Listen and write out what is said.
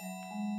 Música